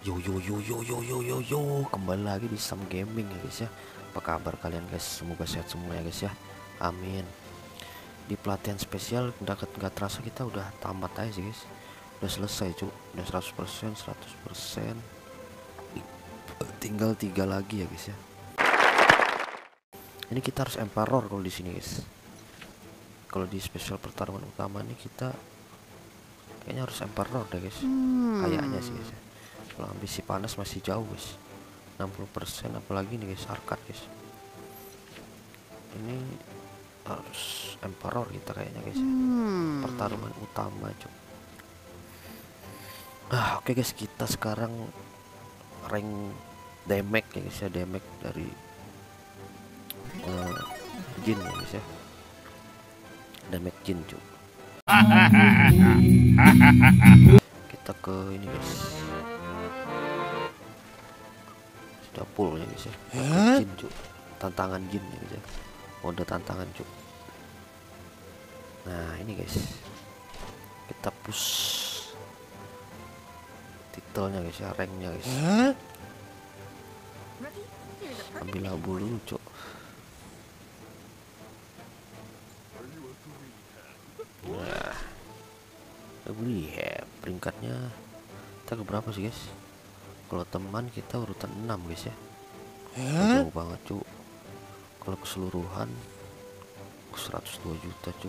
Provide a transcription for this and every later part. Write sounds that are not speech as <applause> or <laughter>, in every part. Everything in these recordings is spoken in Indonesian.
Yo yo yo yo yo yo yo yo kembali lagi di Sam Gaming ya guys ya. Apa kabar kalian guys? Semoga sehat semua ya guys ya. Amin. Di pelatihan spesial nggak nggak terasa kita udah tamat aja sih guys. Udah selesai cu, udah 100% 100% tinggal tiga lagi ya guys ya. Ini kita harus emperor kalau di sini guys. Kalau di spesial pertarungan utama ini kita kayaknya harus emperor deh guys. Kayaknya sih guys ya. Kalau ambisi panas masih jauh guys. 60% apalagi nih guys arcade guys. Ini harus emperor kita kayaknya guys ya. pertarungan utama cuk. Ah oke okay guys kita sekarang rank damage ya guys ya. Damage dari uh, jin ya guys ya damage jin cuk. <laughs> Kita ke ini guys. Sudah full ya guys ya. Jin cuk. Tantangan jin ya guys ya. Mode tantangan cuk. Nah ini guys. Kita push titelnya guys ya ranknya guys. Ambil abu dulu cuk peringkatnya kita ke berapa sih guys? Kalau teman kita urutan 6 guys ya. Jauh banget cu kalau keseluruhan 102 juta cu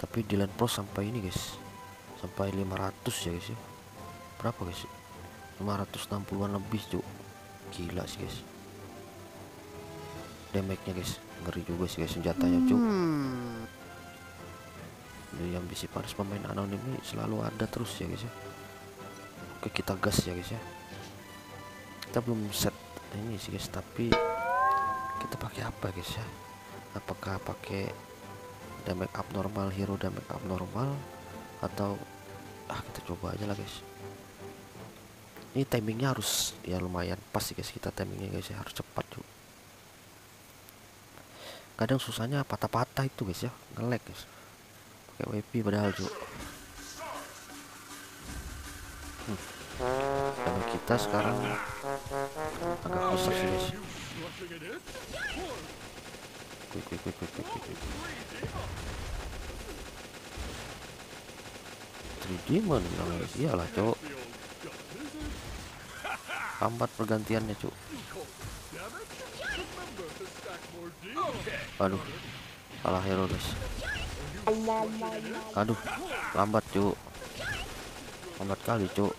tapi di land pro sampai ini guys sampai 500 ya guys ya. Berapa guys? 560an lebih cu gila sih guys. Damage nya guys ngeri juga sih guys senjatanya cu Jadi yang bisa panas pemain anonim ini selalu ada terus ya guys ya. Oke kita gas ya guys ya. Kita belum set ini sih guys tapi kita pakai apa guys ya? Apakah pakai damage abnormal hero damage abnormal atau ah kita coba aja lah guys. Ini timingnya harus ya lumayan pas sih guys kita timingnya guys ya. Harus cepat tuh kadang susahnya patah-patah itu guys ya. Ngelag guys pakai WP padahal tuh karena kita sekarang agak besar sih guys. Quick quick quick quick quick quick, quick. 3D mana guys iyalah cok lambat pergantiannya cuk. Aduh. Salah hero guys aduh lambat cuk. Lambat kali cuk.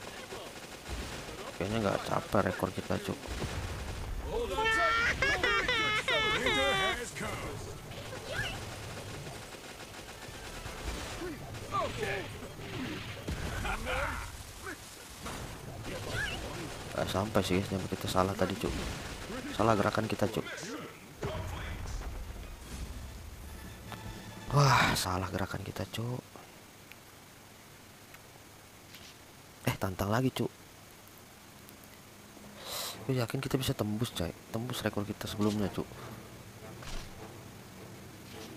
Kayaknya nggak capek rekor kita cuk. Sampai sih guys kita salah tadi cuk. Salah gerakan kita cuk wah salah gerakan kita cuk. Eh tantang lagi cuk. Gue yakin kita bisa tembus coy. Tembus rekor kita sebelumnya cuk.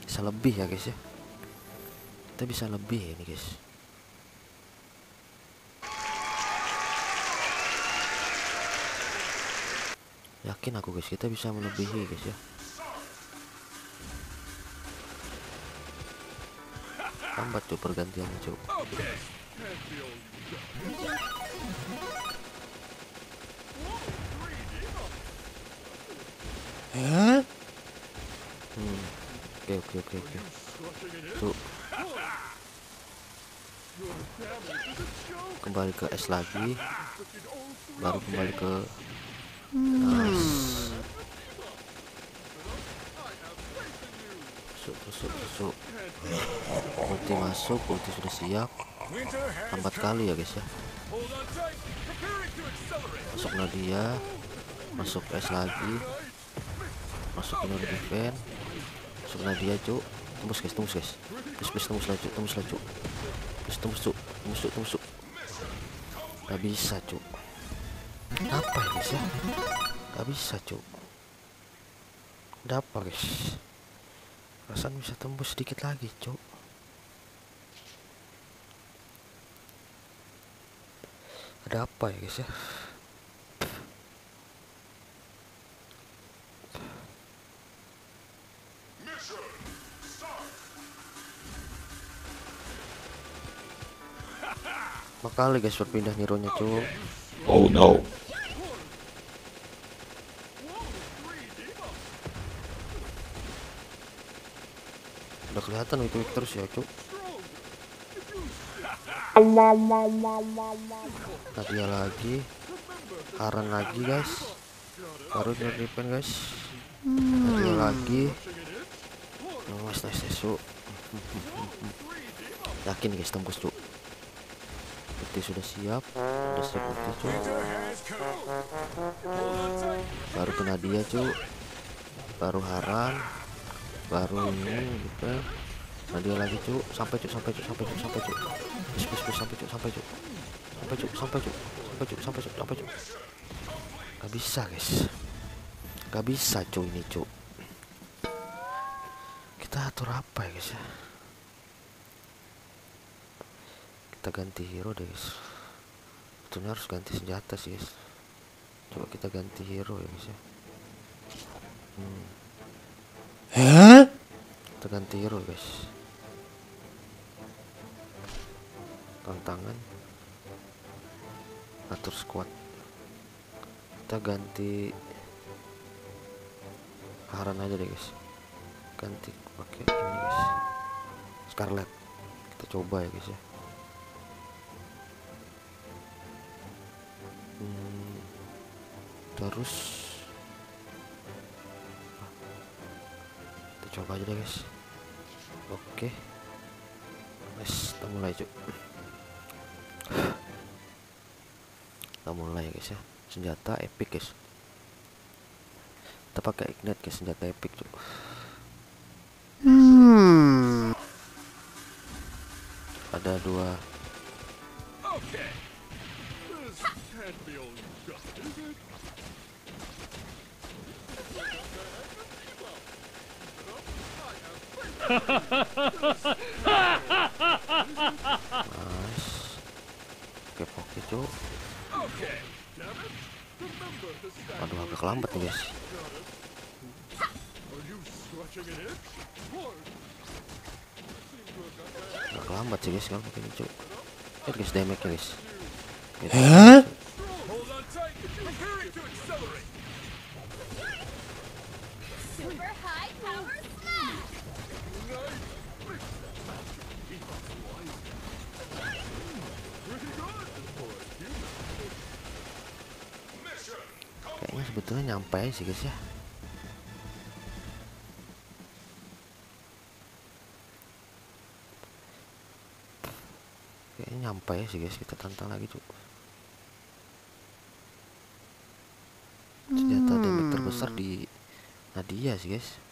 Bisa lebih ya guys ya. Kita bisa lebih ini guys. Yakin aku guys kita bisa melebihi guys ya lambat tuh pergantiannya cuk. Hmm. Oke oke oke oke. Tuh kembali ke S lagi. Baru kembali ke nice masuk masuk masuk. Ulti masuk ulti sudah siap. Lambat kali ya guys ya. Masuk Nadia masuk S lagi. Masuk ke defend. Masuk Nadia cuk. Tembus guys tembus guys. Please tembus lah cuk. Tembus cuk. Please tembus cuk. Tembus cuk tembus cuk. Gak bisa cuk. Apa guys ya? Gak bisa cuk. Dapat guys perasaan bisa tembus sedikit lagi cok ada apa ya guys ya Makanya guys berpindah nironya cuy. Oh no. Udah kelihatan itu terus ya cuk. Nadia lagi. Haran lagi guys. Baru repen guys. Nadia lagi. Nice nice nice cuk. <laughs> Yakin guys tembus cuk. Putih sudah siap. Sudah siap putih cuk. Baru ke Nadia cuk. Baru Haran baru ini gitu Nadia lagi cuk. Sampai cuk sampai cuk sampai cuk sampai cuk. Pus, pus, sampai cuk sampai cuk. Sampai cuk sampai cuk. Sampai cuk sampai cuk sampai cuk. Gak bisa guys. Gak bisa cuk ini cuk. Kita atur apa ya guys ya? Kita ganti hero deh guys. Betulnya harus ganti senjata sih guys. Coba kita ganti hero ya guys ya. Hmm. Kita ganti hero guys. Tantangan atur squad kita ganti haran aja deh guys. Ganti pakai ini guys. Scarlet kita coba ya guys ya. Hmm, terus coba aja deh guys. Oke. Guys kita mulai cuk. Kita mulai guys ya. Senjata epic guys. Kita pakai ignite guys senjata epic cuk. Ada dua. Nice oke oke cuk aduh agak lambat nih guys agak lambat sih guys kalau begini cuk lihat guys damage guys Gitu. Super high power! Kayaknya sebetulnya nyampe sih guys ya. Kayaknya nyampe ya sih guys. Kita tantang lagi cuk. Senjata damage terbesar di Nadia sih guys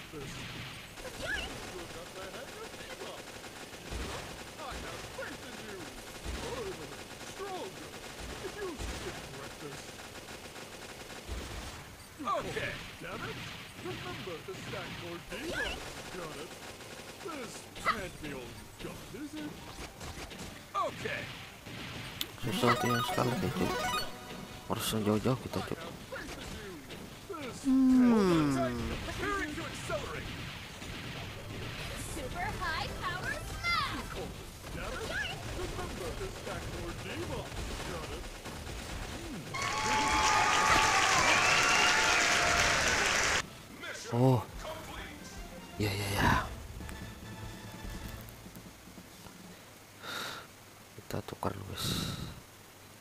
Okay, sesuatu yang sekali itu harus jauh-jauh kita Preparing to accelerate! Super high power smash! Kita tukar dulu guys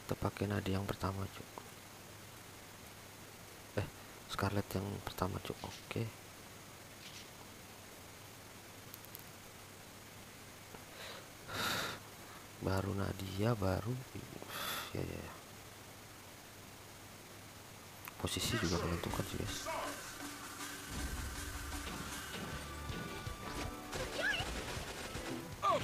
kita pakai nadi yang pertama cuk. Eh scarlet yang pertama cuk. Oke. Baru Nadia baru ya ya ya. Posisi juga menentukan sih guys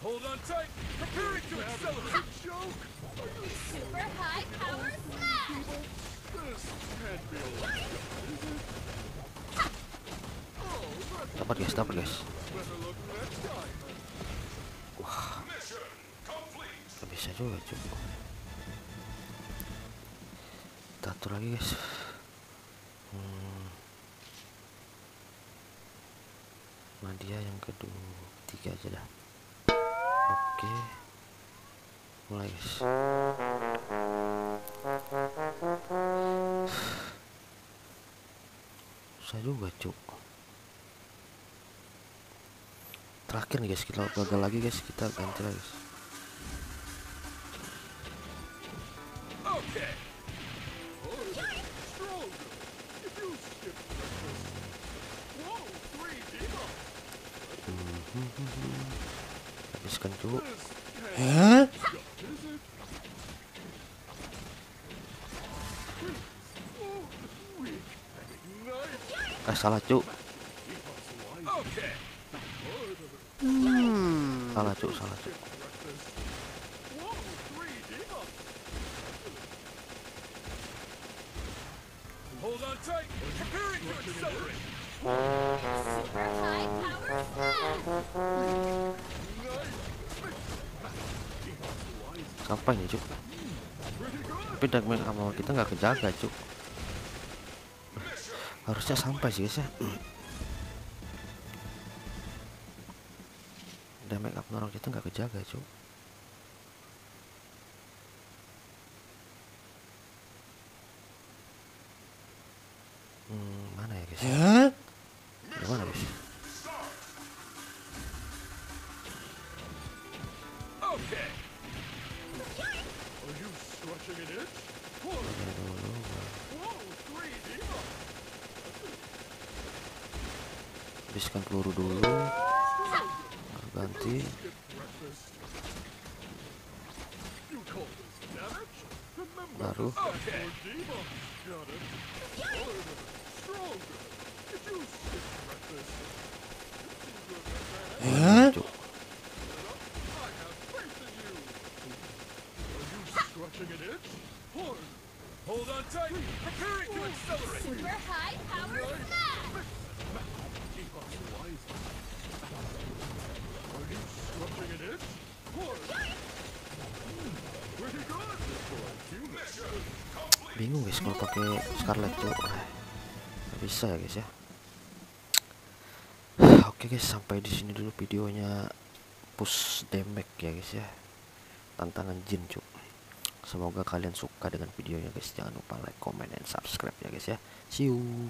Hold on tight. Preparing to accelerate. Joke? Are you Super high power smash! people? This can't be dapat guys dapat guys time. Gak bisa juga cuy kita atur lagi guys hmm. Nadia yang kedua tiga aja dah oke. Mulai guys. Susah juga cuk terakhir nih guys. Kita gagal lagi guys. Kita ganti lagi guys. Ah salah cuk. Okay. salah cuk salah cuk. Sampai nih cuk. Tapi damage sama kita nggak kejaga cuk harusnya sampai sih guys ya. Damage up orang kita nggak kejaga cuk. Hmm, mana ya guys? Ya Are you scratching an itch? Hard. Hold on tight. Preparing to accelerate. Super high power smash! Bingung guys kalau pakai Scarlet tuh. Ah, nggak bisa ya guys ya. <sighs> Oke guys sampai di sini dulu videonya. Push damage ya guys ya. Tantangan jin cuk. Semoga kalian suka dengan videonya guys. Jangan lupa like comment dan subscribe ya guys ya. See you